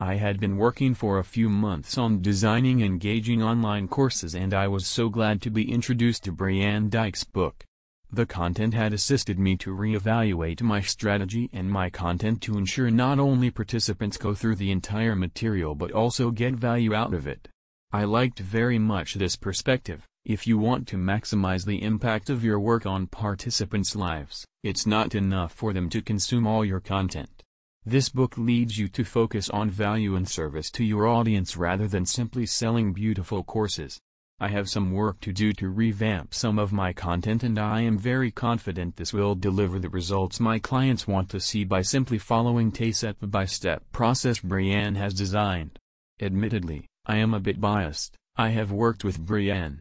I had been working for a few months on designing engaging online courses and I was so glad to be introduced to Brianne Dyke's book. The content had assisted me to reevaluate my strategy and my content to ensure not only participants go through the entire material but also get value out of it. I liked very much this perspective. If you want to maximize the impact of your work on participants' lives, it's not enough for them to consume all your content. This book leads you to focus on value and service to your audience rather than simply selling beautiful courses. I have some work to do to revamp some of my content and I am very confident this will deliver the results my clients want to see by simply following the step-by-step process Brianne has designed. Admittedly, I am a bit biased, I have worked with Brianne,